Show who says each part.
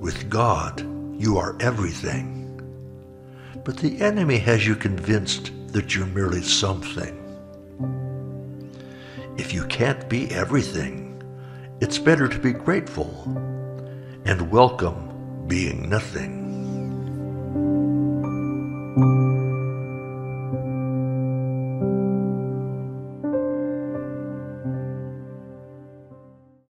Speaker 1: With God, you are everything. But the enemy has you convinced that you're merely something. If you can't be everything, it's better to be grateful and welcome being nothing.